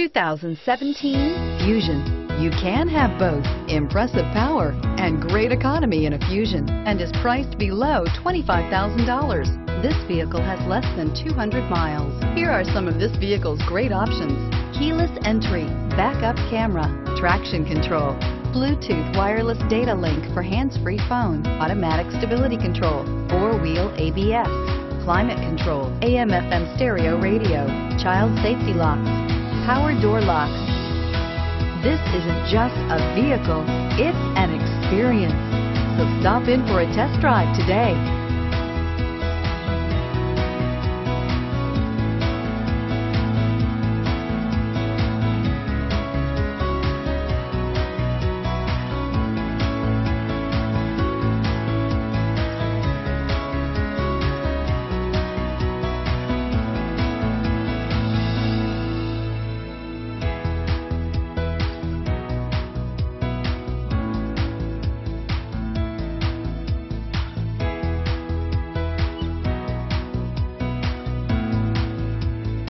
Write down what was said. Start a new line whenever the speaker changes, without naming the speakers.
2017 Fusion. You can have both impressive power and great economy in a Fusion and is priced below $25,000. This vehicle has less than 200 miles. Here are some of this vehicle's great options. Keyless entry, backup camera, traction control, Bluetooth wireless data link for hands-free phone, automatic stability control, four-wheel ABS, climate control, AM FM stereo radio, child safety locks, power door locks. This isn't just a vehicle, it's an experience. So stop in for a test drive today.